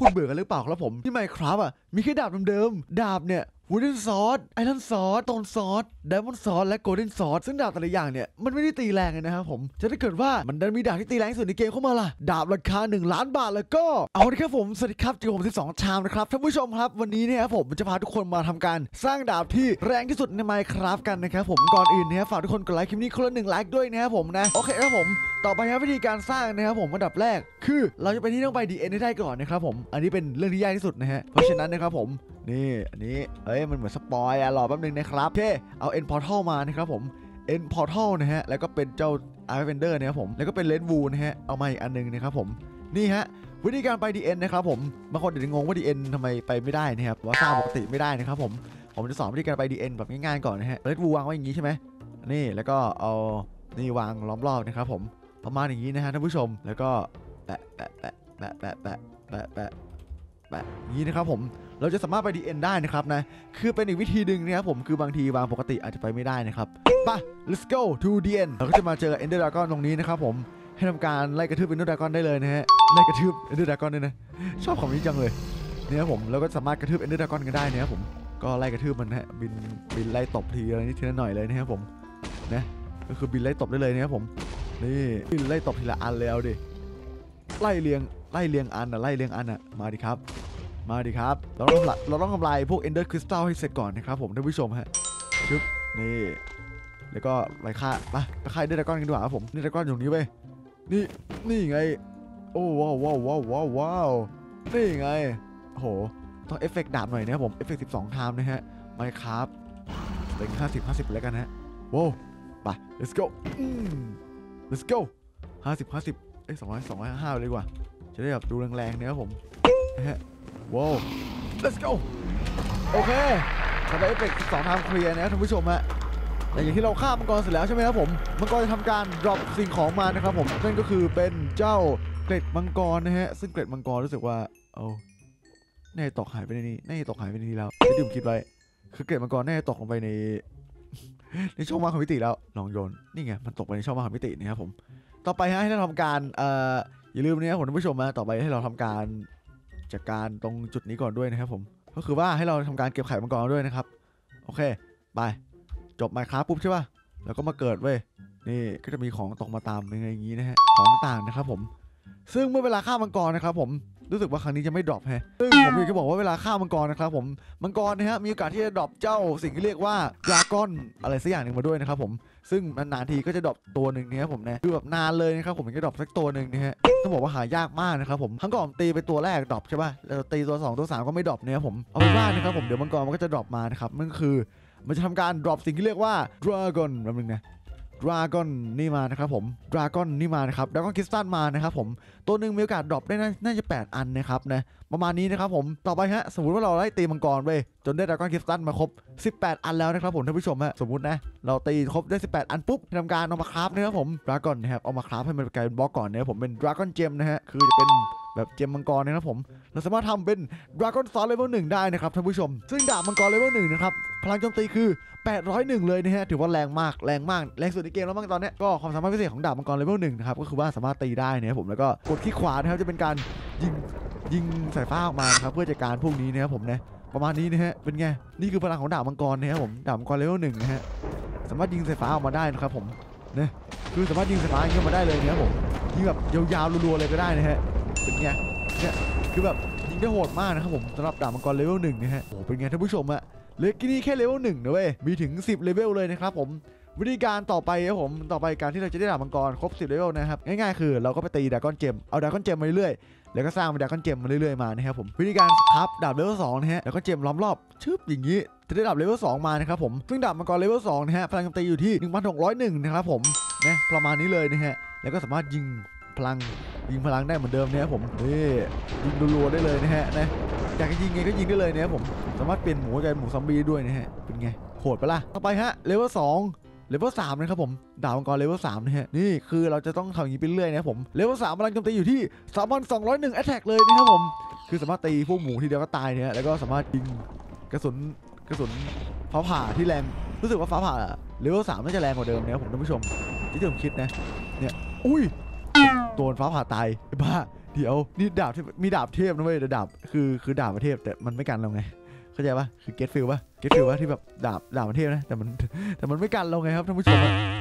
คุณเบื่อกันหรือเปล่าครับผมที่ Minecraft อะมีแค่ดาบเดิมๆดาบเนี่ย wooden sword iron sword stone sword diamond sword และ golden sword ซึ่งดาบแต่ละอย่างเนี่ย มันไม่ได้ตีแรงเลยนะครับผม แต่ถ้าเกิดว่ามันดันมีดาบที่ตีแรงที่สุดในเกมเข้ามาล่ะ ดาบราคา 1 ล้านบาทแล้วก็ เอาละครับผม สวัสดีครับจิวผม 12 Time นะครับ ท่านผู้ชมครับ วันนี้เนี่ยครับผมจะพาทุกคนมาทำการสร้างดาบที่แรงที่สุดใน Minecraft กันนะครับผมก่อนอื่นเนี่ยฝากทุกคนกดไลค์คลิปนี้คนละหนึ่งไลค์ด้วยนะครับผมนะโอเคครับผมต่อไปครับวิธีการสร้างนะครับผมอันดับแรก คือเราจะไปที่ต้องไป DN ให้ได้ก่อนนะครับผมอันนี้เป็นเรื่องที่ยากที่สุดนะฮะเพราะฉะนั้นนะครับผม นี่อันนี้เอ้ยมันเหมือนสปอยอะรอแป๊บนึงนะครับโอเคเอา End Portal มานะครับผม End Portal นะฮะแล้วก็เป็นเจ้า i v e n d e r นะครับผมแล้วก็เป็น Red w o นะฮะเอามาอีกอันนึงนะครับผมนี่ฮะวิธีการไป DN นนะครับผมบางคนอาจจะงงว่า DN ทำไมไปไม่ได้นะครับว่าสร้างปกติไม่ได้นะครับผมผมจะสอนวิธีการไป DN แบบง่ายๆก่อนนะฮะ Red w o วางไว้อย่างนี้ใช่ไหมนี่แล้วก็เอานี่วางล้อมรอบนะครับผมประมาณอย่างนี้นะฮะท่านผู้ชมแล้วก็แปะแปะแปะแปะแปะแปะแปะ แปะแปะอย่างนี้นะครับผมเราจะสามารถไปดีเอ็นได้นะครับนะ คือเป็นอีกวิธีหนึ่งนะครับผมคือบางทีวางปกติอาจจะไปไม่ได้นะครับไป let's go to the end เราก็จะมาเจอ Ender Dragon ตรงนี้นะครับผมให้ทำการไล่กระทืบ Ender Dragon ได้เลยนะฮะไล่กระทืบ Ender Dragon ด้วยนะชอบคำนี้จังเลยเนี่ยครับผมแล้วก็สามารถกระทืบ Ender Dragon กันได้นะครับผมก็ไล่กระทืบมันนะฮะบินบินไล่ตบทีอะไรนิดทีละหน่อยเลยนะครับผมนะก็คือบินไล่ตบได้เลยนะครับผมนี่บินไล่ตบทีละอันเลยเอาดิไล่เรียง ไล่เรียงอันอะไล่เรียงอันอะมาดิครับมาดิครับ เราต้องทำลายเราต้องทำลายพวก Ender Crystal ให้เสร็จก่อนนะครับผมท่านผู้ชมฮะชึบนี่แล้วก็ไล่ฆ่าไปไปฆ่าเดดากอนกันดีกว่าครับผมนี่ดากอนอยู่นี้เว้ยนี่นี่ไง โอ้ว้าวว้าวว้าวว้าววาวนี่ไงโหต้องเอฟเฟกต์ดาบหน่อยนะครับผมเอฟเฟกต์12 Time นะฮะ Minecraft strength 50 50แล้วกันนะฮะว้าวไป let's go let's go 50 50เอ้ย200 205เลยดีกว่า จะได้แบบดูแรงๆเนี่ยครับผมนะฮะว้าว let's go โอเคทำได้เอฟเฟกต์12 Time clear นะครับท่านผู้ชมฮะแต่อย่างที่เราฆ่ามังกรเสร็จแล้วใช่ไหมครับผมมังกรจะทำการ drop สิ่งของมานะครับผมนั่นก็คือเป็นเจ้าเกล็ดมังกรนะฮะซึ่งเกล็ดมังกรรู้สึกว่าเอาน่ตกหายไปในนี้แน่ตกหายไปในนี้แล้วที่ดื่มคิดไว้คือเกล็ดมังกรแน่ตกลงไปในในช่องว่างของมิติแล้วลองโยนนี่ไงมันตกไปในช่องว่างของมิตินะครับผมต่อไปฮะให้เราทำการเอ่อ อย่าลืมนะครับผมท่านผู้ชมนะต่อไปให้เราทำการจัดการตรงจุดนี้ก่อนด้วยนะครับผมก็คือว่าให้เราทำการเก็บไข่มังกรด้วยนะครับ โอเคไปจบไมค์ครับปุ๊บใช่ป่ะแล้วก็มาเกิดเว้ยนี่ก็จะมีของตกมาตามยังไงอย่างนี้นะฮะของต่างนะครับผม ซึ่งเมื่อเวลาฆ่ามังกรนะครับผม รู้สึกว่าครั้งนี้จะไม่ drop แฮะซึ่งผมอยากจะบอกว่าเวลาฆ่ามังกรนะครับผม มังกรนะฮะมีโอกาสที่จะ drop เจ้าสิ่งที่เรียกว่า dragon อะไรสักอย่างหนึ่งมาด้วยนะครับผม ซึ่งนานๆทีก็จะ drop ตัวหนึ่งเนะครับผมนะคือแบบนานเลยนะครับผมถึงจะ drop สักตัวหนึ่งนะฮะต้องบอกว่าหายากมากนะครับผมครั้งก่อนตีไปตัวแรก drop ใช่ป่ะ แล้วตีตัวสองตัวสามก็ไม่ drop เนะครับผม เอาเป็นว่านะครับผมเดี๋ยวมังกรมันก็จะ drop มานะครับนั่นคือมันจะทำการ drop สิ่งที่เรียกว่า dragon แป๊บนึงนะ dragon นี่มานะครับผม dragon นี่มานะครับ dragon crystal มานะครับผมตัวหนึ่งมีโอกาส drop ได้น่าจะ 8 อันนะครับนะประมาณนี้นะครับผมต่อไปฮะสมมติว่าเราไล่ตีมังกรไปจนได้ dragon crystal มาครบ 18 อันแล้วนะครับผมท่านผู้ชมฮะสมมตินะเราตีครบได้ 18 อันปุ๊บทำการเอามา craft นะครับผม dragon นะครับเอามา craft ให้มันกลายเป็นบล็อกก่อนนะครับผมเป็น dragon gem นะฮะคือจะเป็น แบบ gem มังกรนะครับผมเราสามารถทำเป็นdragon sword เลเวลหนึ่งได้นะครับท่านผู้ชม ซึ่งดาบมังกรเลเวลหนึ่งนะครับพลังโจมตีคือ 801 เลยนะฮะถือว่าแรงมากแรงมากแรงสุดในเกมแล้วมั้งตอนนี้ก็ความสามารถพิเศษของดาบมังกรเลเวลหนึ่งนะครับก็คือว่าสามารถตีได้นะครับผมแล้วก็กดคลิกขวานะครับจะเป็นการยิงยิงสายฟ้าออกมาครับเพื่อจัดการพวกนี้นะครับผมนะประมาณนี้นะฮะเป็นไงนี่คือพลังของดาบมังกรนะครับผมดาบมังกรเลเวลหนึ่งนะฮะสามารถยิงสายฟ้าออกมาได้นะครับผมนะคือสามารถยิงสายฟ้ายิงออกมาได้เลยนะครับผมยิงแบบยาวๆรัวๆเลยก็ได้นะฮะ เป็นไงเนี่ยคือแบบยิงได้โหดมากนะครับผมสำหรับดาบมังกรเลเวลหนึ่งนะฮะโอ้เป็นไงท่านผู้ชมอะเลือกี่นี่แค่เลเวลหนึ่งนะเว้ยมีถึง 10เลเวลเลยนะครับผมวิธีการต่อไปครับผมต่อไปการที่เราจะได้ดาบมังกรครบ 10เลเวลนะครับง่ายๆคือเราก็ไปตี dragon gem เอา dragon gem มาเรื่อยๆแล้วก็สร้างเป็น dragon gem มาเรื่อยๆมานะครับผมวิธีการครับดาบเลเวลสองนะฮะแล้วก็ gem ล้อมรอบชึบอย่างนี้จะได้ดาบเลเวลสองมานะครับผมซึ่งดาบมังกรเลเวลสองนะฮะพลังโจมตีอยู่ที่ 1601 นะครับผมนะประมาณนี้เลยนะฮะแล้วก็สามารถยิง พลังยิงพลังได้เหมือนเดิมนะครับผมนี่ยิงรัวๆได้เลยนะฮะนะอยากจะยิงไงก็ยิงได้เลยนะครับผมสามารถเปลี่ยนหมูกลายเป็นหมูซอมบี้ด้วยนะฮะเป็นไงโหดปะล่ะต่อไปฮะเลเวล2เลเวล3นะครับผมดาบมังกรเลเวล3นะฮะนี่คือเราจะต้องทำอย่างนี้ไปเรื่อยนะครับผมเลเวล3พลังโจมตีอยู่ที่3,201 attack เลยนะครับผมคือสามารถตีพวกหมูทีเดียวก็ตายเนี่ยแล้วก็สามารถยิงกระสุนกระสุนฟ้าผ่าที่แรงรู้สึกว่าฟ้าผ่าเลเวล3น่าจะแรงกว่าเดิมนะครับผมท่านผู้ชมที่ผมคิดนะเนี่ยอุ้ย โดนฟ้าผ่าตายไอ้บ้าเดี๋ยวนี่ดาบที่มีดาบเทพนะเว้ยแต่ดาบคือคือดาบประเทพแต่มันไม่กันเราไงเข้าใจปะคือ get feel ปะ get feel ปะที่แบบดาบดาบประเทพนะแต่มันแต่มันไม่กันเราไงครับท่านผู้ชม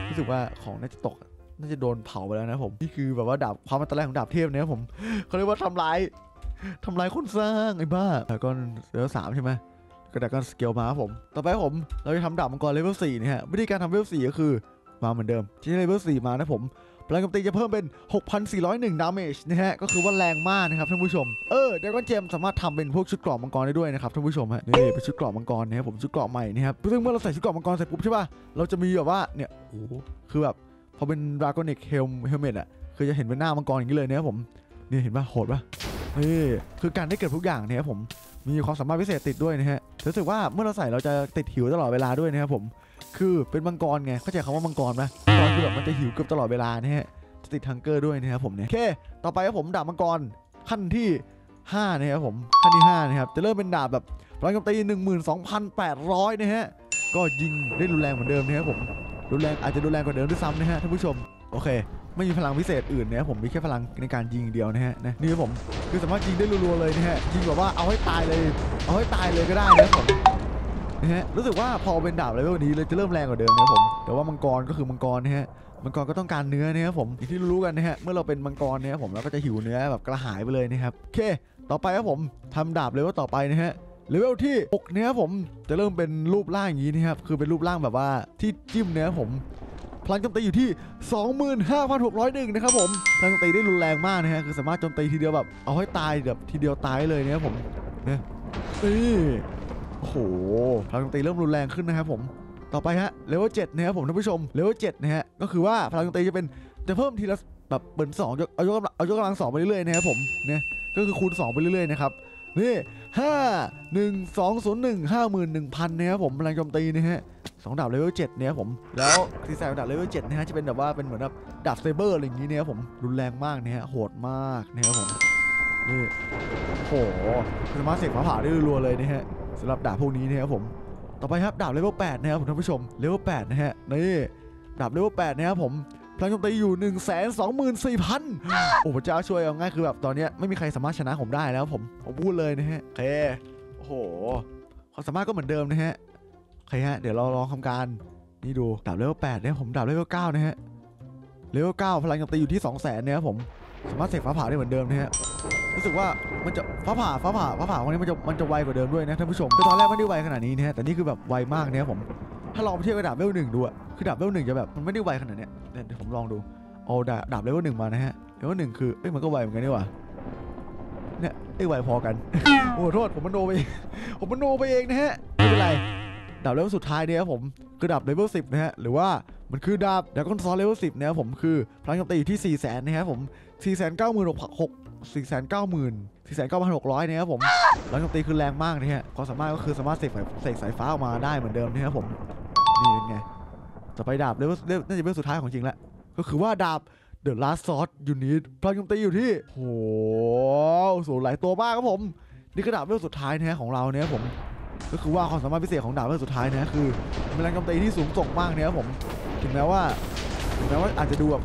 รู้สึกว่าของน่าจะตกน่าจะโดนเผาไปแล้วนะผมนี่คือแบบว่าดาบความอันตรายของดาบเทพเนะครับผมเขาเรียกว่าทำลายทำลายคนสร้างไอ้บ้าแล้วก็เลเวลสามใช่ไหมก็แต่ก็สเกลมาครับผม ต่อไปผมเราจะทำดาบมังกรเลเวลสี่นะฮะวิธีการทำเลเวลสี่ก็คือมาเหมือนเดิมที่เลเวลสี่มานะผม พลังโจมตีจะเพิ่มเป็น 6,401 damage นะฮะก็คือว่าแรงมากนะครับท่านผู้ชมเออ dragon gem สามารถทำเป็นพวกชุดเกราะมังกรได้ด้วยนะครับท่านผู้ชมฮะนี่เป็นชุดเกราะมังกรนะครับผมชุดเกราะใหม่นะครับซึ่งเมื่อเราใส่ชุดเกราะมังกรเสร็จปุ๊บใช่ป่ะเราจะมีแบบว่าเนี่ยโอ้คือแบบพอเป็น dragonic hel helmet อะคือจะเห็นเป็นหน้ามังกรอย่างนี้เลยนะครับผมนี่เห็นป่ะโหดป่ะนี่คือการได้เกิดทุกอย่างเนี่ยครับผมมีความสามารถพิเศษติดด้วยนะฮะรู้สึกว่าเมื่อเราใส่เราจะติดหิวตลอดเวลาด้วยนะครับผม คือเป็นมังกรไงเข้าใจคำว่ามังกรไหมมังกรคือแบบมันจะหิวเกือบตลอดเวลานะฮะจะติดทังเกอร์ด้วยนะครับผมเนี่ยโอเค ต่อไปครับผมดาบมังกรขั้นที่5นะครับผมขั้นที่5นะครับจะเริ่มเป็นดาบแบบร้อยกำตี12,800นะฮะก็ยิงได้รุนแรงเหมือนเดิมนะครับผมรุนแรงอาจจะรุนแรงกว่าเดิมด้วยซ้ำนะฮะท่านผู้ชมโอเค ไม่มีพลังพิเศษอื่นนะครับผมมีแค่พลังในการยิงเดียวนะฮะนะนี่ครับผมคือสามารถยิงได้รัวๆเลยนะฮะยิงแบบว่าเอาให้ตายเลย เอาให้ตายเลยก็ได้นะครับผม นะฮะรู้สึกว่าพอเป็นดาบเลเวลนี้เลยจะเริ่มแรงกว่าเดิมนะครับผมแต่ว่ามังกรก็คือมังกรนะฮะมังกรก็ต้องการเนื้อนะครับผมอย่างที่รู้กันนะฮะเมื่อเราเป็นมังกรนะครับผมเราก็จะหิวเนื้อแบบกระหายไปเลยนะครับโอเค ต่อไปครับผมทำดาบเลเวลต่อไปนะฮะเลเวลที่6นะครับผมจะเริ่มเป็นรูปร่างอย่างนี้นะครับคือเป็นรูปร่างแบบว่าที่จิ้มเนะครับผมพลังโจมตีอยู่ที่ 25,601 นะครับผม พลังโจมตีได้รุนแรงมากนะฮะ คือสามารถโจมตีทีเดียวแบบ เอาให้ตายแบบทีเดียวตายเลยนะครับผมเนี่ยนี่ โอ้โหพลังโจมตีเริ่มรุนแรงขึ้นนะครับผมต่อไปฮะเลเวล7นะครับผมท่านผู้ชมเลเวล7นะฮะก็คือว่าพลังโจมตีจะเป็นจะเพิ่มทีละแบบเปิดสองเอายกกำลังเอายกกำลังสองไปเรื่อยๆนะครับผมเนี่ยก็คือคูณ 2 ไปเรื่อยๆนะครับนี่ห้าหนึ่งสองศูนย์หนึ่งห้าหมื่นหนึ่งพันนะครับผมพลังโจมตีนะฮะสองดาบเลเวลเจ็ดเนี่ยครับผมแล้วที่ใส่ดาบเลเวลเจ็ดนะฮะจะเป็นแบบว่าเป็นเหมือนแบบดาบ saber อะไรอย่างงี้เนี่ยครับผมรุนแรงมากนะฮะโหดมากนะครับผม นี่โอ้โหสามารถเสกฟ้าผ่าได้รัวเลยนะฮะสำหรับดาบพวกนี้นะครับผม ต่อไปครับดาบเลเวล8นะครับผมท่านผู้ชมเลเวล8นะฮะนี่ดาบเลเวล8นะครับผมพลังโจมตีอยู่ 1 2 4 0 0 0 โอ้พระเจ้าช่วยเอาง่ายคือแบบตอนนี้ไม่มีใครสามารถชนะผมได้แล้วผมผมพูดเลยนะฮะโอเคโอ้โหความสามารถก็เหมือนเดิมนะฮะโอเคฮะเดี๋ยวเราลองทำการนี่ดูดาบเลเวล8เนี่ยผมดาบเลเวล9นะฮะเลเวล9พลังโจมตีอยู่ที่ 2 0 0 0 0 0นะครับผม สามารถเสกฟ้าผ่าได้เหมือนเดิมนะฮะรู้สึกว่ามันจะฟ้าผ่าฟ้าผ่าฟ้าผ่าวันนี้มันจะมันจะไวกว่าเดิมด้วยนะท่านผู้ชมคือตอนแรกไม่ได้ไวขนาดนี้นะฮะแต่นี่คือแบบไวมากนะครับผมถ้าลองไปเทียบกับดาบเลเวลหนึ่งดูอะคือดาบเลเวลหนึ่งจะแบบมันไม่ได้ไวขนาดเนี้ยเดี๋ยวผมลองดูเอาดาบดาบเลเวลหนึ่งมานะฮะเลเวลหนึ่งคือเอ้ยมันก็ไวเหมือนกันนี่หว่าเนี่ยไอ้ไวพอกันโอ้โทษผมมันโนไปเองผมมันโนไปเองนะฮะไม่เป็นไรดาบเลเวลสุดท้ายเนี่ยครับผมคือดาบเลเวลสิบนะฮะหรือว่ามันคือดาบดาบคอนซอเลเวลสิบนะครับผมคือพลังโจมตีอยู่ที่สี่แสนนะครับผม สี่แสนเก้าหมื่นหกสี่แสนเก้าหมื่นสี่แสนเก้าพันหกร้อยนะครับผมพลังโจมตีคือแรงมากนะฮะความสามารถก็คือสามารถเสกสายเสกสายฟ้าออกมาได้เหมือนเดิมนะครับผม นี่เป็นไงต่อไปดาบเลเวลเลเวลน่าจะเป็นสุดท้ายของจริงแล้วก็คือว่าดาบ The Last Sword Unit พลังโจมตีอยู่ที่โหสูงหลายตัวมากครับผม นี่คือดาบเลเวลสุดท้ายนะฮะของเราเนี่ยผม ก็คือว่าความสามารถพิเศษของดาบเลเวลสุดท้ายนะคือพลังโจมตีที่สูงส่งมากเนี่ยครับผม ถึงแม้ว่าถึงแม้ว่าอาจจะดูแบบ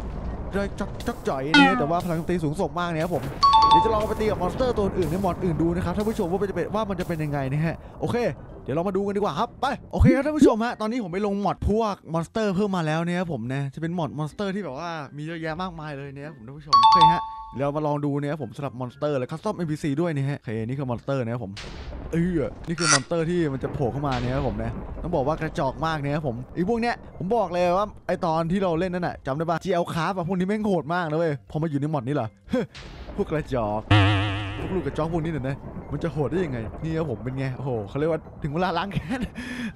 จ้อยจ๊อกจ๊อกจ่อยนะแต่ว่าพลังโจมตีสูงส่งมากเนี่ยครับผมเดี๋ยวจะลองไปตีกับมอนสเตอร์ตัวอื่นใน mod อื่นดูนะครับท่านผู้ชมว่ามันจะเป็นว่ามันจะเป็นยังไงนะฮะโอเคเดี๋ยวเรามาดูกันดีกว่าครับไปโอเคครับท่านผู้ชมฮะตอนนี้ผมไปลง mod พวกมอนสเตอร์เพิ่มมาแล้วเนี่ยครับผมนะจะเป็น mod มอนสเตอร์ที่แบบว่ามีเยอะแยะมากมายเลยเนี่ยครับผมท่านผู้ชมโอเคฮะเดี๋ยวเรามาลองดูเนี่ยครับผมสำหรับมอนสเตอร์และคัสตอม NPC ด้วยเนี่ยฮะโอเคนี่คือมอนสเตอร์นะครับผม เออนี่คือมอนสเตอร์ที่มันจะโผล่เข้ามาเนี่ยครับผมนะต้องบอกว่ากระจอกมากเนี่ยครับผมไอ้พวกเนี้ยผมบอกเลยว่าไอตอนที่เราเล่นนั่นน่ะจำได้ปะ GL คาร์บอะพวกนี้แม่งโหดมากนะเว้ยพอมาอยู่ใน mod นี้เหรอพวกกระจอกพวกลูกกระจอกพวกนี้เนี่ยนะมันจะโหดได้ยังไงนี่ครับผมเป็นไงโอ้โหเขาเรียกว่าถึงเวลาล้างแค้น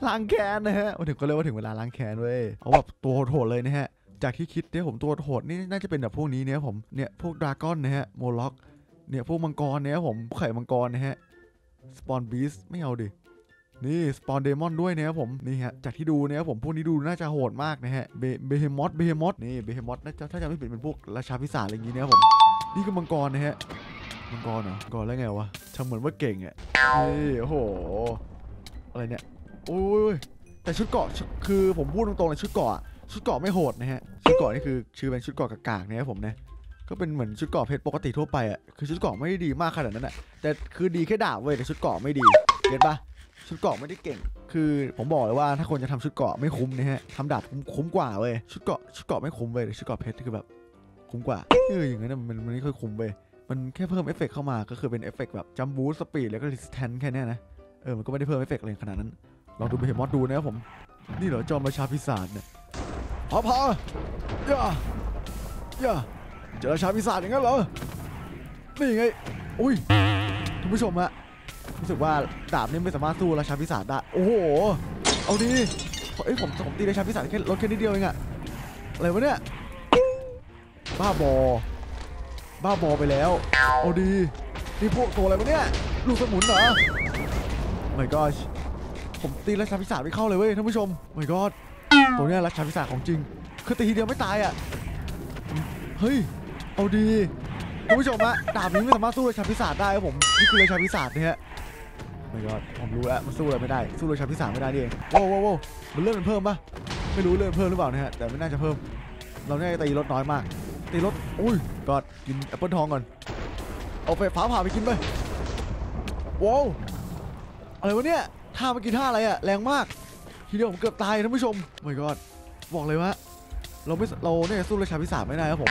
ล้างแค้นนะฮะมาถึงก็เรียกว่าถึงเวลาล้างแค้นเว้ยเอาแบบตัวโหดเลยนะฮะจากที่คิดเนี่ยผมตัวโหดนี่น่าจะเป็นแบบพวกนี้เนี่ยผมเนี่ยพวก dragon นะฮะโมล็อกเนี่ยพวกมังกรเนี่ยผมพวกไข่มังกรนะฮะ spawn beast ไม่เอาดินี่ spawn demon ด้วยนะครับผมนี่ฮะจากที่ดูเนี่ยผมพวกนี้ดูน่าจะโหดมากนะฮะเบเบเฮมอสเบเฮมอสนี่เบเฮมอสน่าจะถ้าจะไม่ผิดเป็นพวกราชาปีศาจอะไรอย่างงี้นะครับผมนี่คือมังกรนะฮะมังกรเหรอมังกรแล้วไงวะทำเหมือนว่าเก่งอะนี่โอ้โหอะไรเนี่ยโอ้ยแต่ชุดเกาะคือผมพูดตรงๆเลยชุดเกาะชุดเกาะไม่โหดนะฮะชุดเกาะนี่คือชื่อเป็นชุดเกาะกากๆนะครับผมนะ ก็เป็นเหมือนชุดเกราะเพชรปกติทั่วไปอะคือชุดเกราะไม่ได้ดีมากขนาดนั้นอะแต่คือดีแค่ดาบเว้ยแต่ชุดเกราะไม่ดีเก็ตปะชุดเกราะไม่ได้เก่ง คือผมบอกเลยว่าถ้าคนจะทำชุดเกราะไม่คุ้มนะฮะทำดาบคุ้มกว่าเว้ยชุดเกราะชุดเกราะไม่คุ้มเว้ยแต่ชุดเกราะเพชรคือแบบคุ้มกว่าเอออย่างนั้นนะมันมันไม่ค่อยคุ้มเว้ยมันแค่เพิ่มเอฟเฟกต์เข้ามาก็คือเป็นเอฟเฟกต์แบบ jump boost speed แล้วก็ resistance แค่เนี้ยนะเออมันก็ไม่ได้เพิ่มเอฟเฟกต์อะไรขนาดนั้นลองดูเบเฮมอสดูนะครับผมนี่เหรอจอมราชาปีศาจเนี่ยพอพอย่าย่า เจอราชาปีศาจอย่างนั้นเหรอ นี่ไง อุ้ยท่านผู้ชมอะรู้สึกว่าดาบนี่ไม่สามารถสู้ราชาปีศาจได้ โอ้โห เอาดีเอ้ยผมผมตีราชาพิศาจแค่ลดแค่นิดเดียวเองอะอะไรวะเนี่ย บ้าบอ บ้าบอไปแล้ว เอาดี นี่พวกตัวอะไรวะเนี่ย ลูกสมุนเหรอ my gosh ผมตีราชาพิศาจไม่เข้าเลยเว้ยท่านผู้ชม my god ตัวเนี้ยราชาพิศาจของจริง คือตีทีเดียวไม่ตายอะ เฮ้ย เอาดีท่านผู้ชมอะดาบนี้ไม่สามารถสู้ราชาพิศาจได้ครับผมนี่คือราชาพิศาจเนี่ยฮะ my god ผมรู้แล้วมันสู้อะไรไม่ได้ สู้ราชาพิศาจไม่ได้นี่เองโว้วโว้วว้วมันเลื่อนมันเพิ่มปะไม่รู้เลื่อนเพิ่มหรือเปล่านะฮะแต่ไม่น่าจะเพิ่ม เราเนี่ยตีลดน้อยมากตีรถอุ้ยกอดกินแอปเปิลทองก่อนเอาไฟฟ้าผ่าไปกินไปว้าวอะไรวะเนี่ยท่าเมื่อกี้ท่าอะไรอะแรงมาก ทีเดียวผมเกือบตายท่านผู้ชมโอ้ my god บอกเลยว่าเราไม่เราเนี่ยสู้ราชาพิศาจไม่ได้ครับผม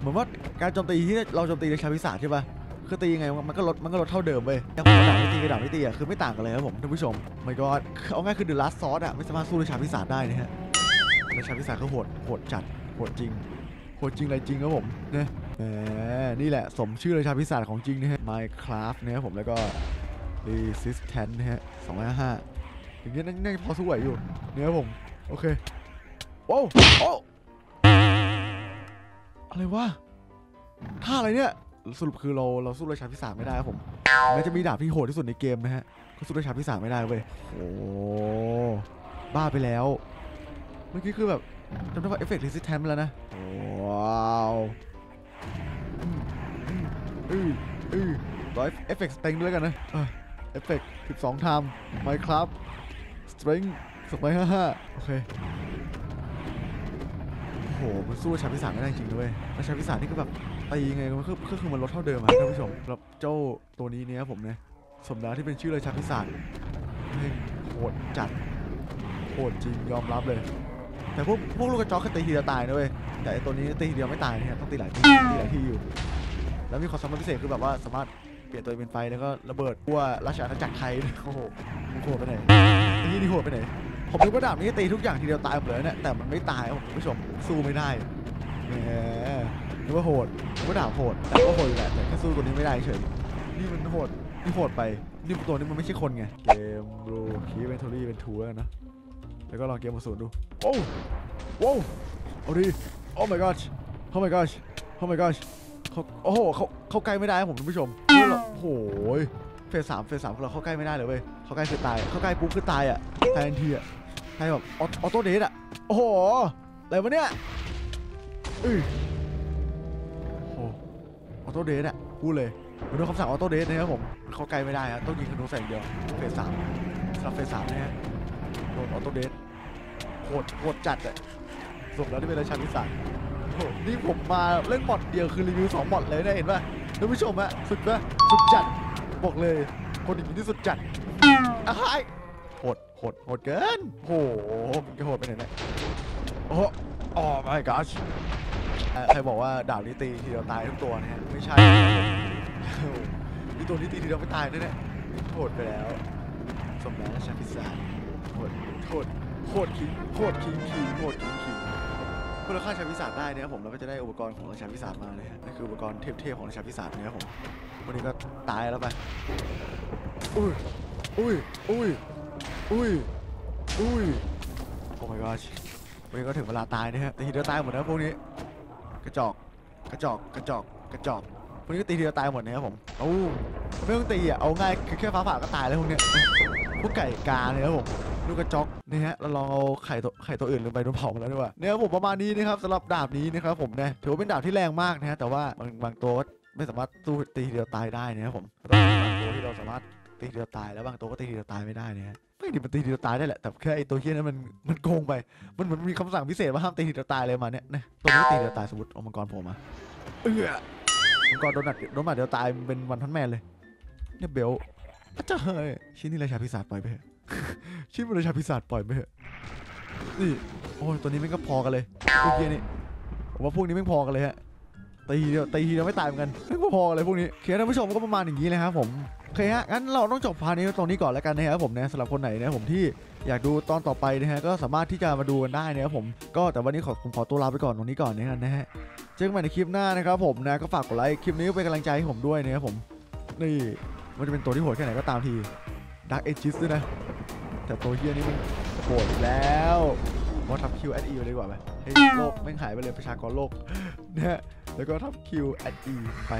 เหมือนว่าการโจมตีที่เราโจมตีราชาพิศาใช่ปะคือตียังไงมันก็ลดมันก็ลดเท่าเดิมเว้ยแต่ผมด่าไม่ตีกระดาษไม่ตีอะคือไม่ต่างกันเลยครับผมท่านผู้ชม my god คือเอาง่ายคือ the last sword อะไม่สามารถสู้ราชาพิศาได้นะฮะราชาพิศาเขาโหดโหดจัดโหดจริงโหดจริงอะไรจริงครับผมเนี่ยแหมนี่แหละสมชื่อเลยชาพิศาของจริงนะฮะ Minecraft นะครับผมแล้วก็ Resistance นะฮะ255อย่างเงี้ยนั่งนั่งพอสู้ไหวอยู่เนี่ยครับผมโอเคโอ้โอ้ อะไรวะท่าอะไรเนี่ย สรุปคือเราเราสู้ราชาปีศาจไม่ได้ครับผมแม้จะมีดาบที่โหดที่สุดในเกมนะฮะก็สู้ราชาปีศาจไม่ได้เว้ยโอ้บ้าไปแล้ว เมื่อกี้คือแบบจำได้ว่าเอฟเฟกต์ resistance แล้วนะว้าวอืออืออือร้อยเอฟเฟกต์ strength ด้วยกันนะเออเอฟเฟกต์12ไทม์ไมครับ strength สองร้อยห้าห้าโอเค มันสู้ราชาปีศาจไม่ได้จริงด้วยแล้วราชาปีศาจนี่ก็แบบตียังไงมันก็ก็คือมันลดเท่าเดิมอะท่านผู้ชมแล้วเจ้าตัวนี้เนี่ยผมเนี่ยสมแล้วที่เป็นชื่อเลยราชาปีศาจโหดจัดโหดจริงยอมรับเลย แต่พวกพวกลูกกระจอกคือตีทีเดียวตายนะเว้ยแต่ตัวนี้ตีทีเดียวไม่ตายเนะฮะต้องตีหลายทีตีหลายทีอยู่ แล้วมีความสามารถพิเศษคือแบบว่าสามารถเปลี่ยนตัวเป็นไฟแล้วก็ระเบิดพวราชอาณาจักรไทยโอ้โหโหดไปไหนนี่นี่โหดไปไหน ผมนึกว่าดาบนี้ตีทุกอย่างทีเดียวตายหมดเลยเนี่ยแต่มันไม่ตายผมคุณผู้ชมสู้ไม่ได้แหมนึกว่าโหดนึกว่าดาบโหดแต่ก็โหดอยู่แหละแต่แค่สู้ตัวนี้ไม่ได้เฉยนี่มันโหดนี่โหดไปนี่ตัวนี้มันไม่ใช่คนไงเกมรูคีเวนทอรี่เป็นทูแล้วนะแล้วก็ลองเกมมาสูนดูโอ้ว้าวเอาดิโอ้ my gosh โอ้ my gosh โอ้ my gosh เขาโอ้โหเขาเข้าใกล้ไม่ได้ครับผมท่านผู้ชมนี่เราโอ้โห phase สาม phase สามเราเข้าใกล้ไม่ได้เลยเว้ยเข้าใกล้คือตายเข้าใกล้ปุ๊บคือตายอะตายทันทีอะ ตายแบบ auto death อะโอ้โห อะไรวะเนี่ยอือโอ้ auto death อะพูดเลยมันโดนคำสั่ง auto death นะครับผมเข้าใกล้ไม่ได้อะต้องยิงธนูใส่อย่างเดียว phase สามสำหรับ phase สามนะฮะโดน auto death โหดโหดจัดอะสมแล้วที่เป็นราชาปีศาจโหนี่ผมมาเล่นบอสเดียวคือรีวิวสองบอสเลยนะเห็นป่ะท่านผู้ชมอะสุดป่ะสุดจัดบอกเลย คนอย่างนี้ที่สุดจัดอ้าย โหดโหดโหดเกินโอ้โหมันจะโหดไปไหนเนี่ยโอ้โหโอ้ my gosh ใครบอกว่าดาบนี้ตีทีเดียวตายทุกตัวนะฮะไม่ใช่นี่ตัวนี้ตีทีเดียวไม่ตายด้วยเนี่ยโหดไปแล้ว สมแล้วชาพิศาโหดโหดโคตรคิงโคตรคิงคิงโคตรคิงคิงเพื่อฆ่าชาพิศาจได้เนี่ยครับผมเราก็จะได้อุปกรณ์ของราชาพิศาจมาเลยฮะนั่นคืออุปกรณ์เทพๆของราชาพิศาจเนี่ยครับผมวันนี้ก็ตายแล้วไปอุ้ยอุ้ยอุ้ย อุ้ย อุ้ย โอ้ my gosh วันนี้ก็ถึงเวลาตายนะฮะตีทีเดียวตายหมดนะพวกนี้ กระจอก กระจอก กระจอก กระจอกพวันนี้ก็ตีทีเดียวตายหมดนะครับผมโอ้ไม่ต้องตีอะ เอาง่ายคือแค่ฟ้าผ่าก็ตายแล้วพวกเนี้ยพวกไก่กาเนี่ยครับผมลูกกระจอกนี่ฮะเราลองเอาไข่ตัวไข่ตัวอื่นลงไปโดนเผาแล้วดีกว่าเนี่ยผมประมาณนี้นะครับสำหรับดาบนี้นะครับผมนะถือว่าเป็นดาบที่แรงมากนะฮะแต่ว่าบางบางตัวไม่สามารถสู้ตีเดียวตายได้นะครับผมต้องมีบางตัวที่เราสามารถตีเดียวตายแล้วบางตัวก็ตีทีเดียวตายไม่ได้นะฮะ ไม่ดิมันตีทีเดียวตายได้แหละ แต่แค่ไอ้ตัวเฮี้ยนั้นมันมันโกงไป มันเหมือนมีคำสั่งพิเศษว่าห้ามตีทีเดียวตายเลยมาเนี่ยนะตัวนี้ตีทีเดียวตายสมมติเอามังกรโผล่มาเออมังกรโดนหนัดโดนหมัดเดียวตายมันเป็นวันทันแมนเลยเนี่ยเบลอาจารย์เฮ้ยชิ้นนี้ราชาพิศาจปล่อยไปเถอะชิ้นมันราชาพิศาจปล่อยไปเถอะนี่โอ้ยตัวนี้แม่งก็พอกันเลยพวกเฮี้ยนี่ผมว่าพวกนี้แม่งพอกันเลยฮะ ตีเดียวตีทีเดียวไม่ตายเหมือนกันแม่พอเลยพวกนี้โอเคท่านผู้ชมก็ประมาณอย่างนี้เลยครับผมโอเคฮะงั้นเราต้องจบพาร์ทนี้ตรงนี้ก่อนแล้วกันนะครับผมนะสำหรับคนไหนนะผมที่อยากดูตอนต่อไปนะฮะก็สามารถที่จะมาดูกันได้นะครับผมก็แต่วันนี้ขอผมขอตัวลาไปก่อนตรงนี้ก่อนนะครับนะฮะเจอกันใหม่ในคลิปหน้านะครับผมนะก็ฝากกดไลค์คลิปนี้เป็นกำลังใจให้ผมด้วยนะครับผมนี่มันจะเป็นตัวที่โหดแค่ไหนก็ตามทีดักเอจิสด้วยนะแต่ตัวเฮียนี่มันโหดแล้วว่าทำ kill @e ไปเลยดีกว่าไหมให้โลกแม่งหายไปเลยประชากรโลกนะฮะ แล้วก็ทำ kill @e ไป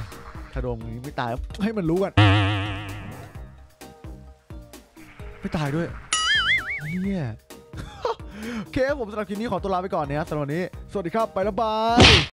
ถ้าโดนมึงนี้ไม่ตายให้มันรู้กัน ไม่ตายด้วยเฮียโอเคผมสำหรับคลิปนี้ขอตัวลาไปก่อนนะครับสำหรับวันนี้ สวัสดีครับ ไปแล้วบาย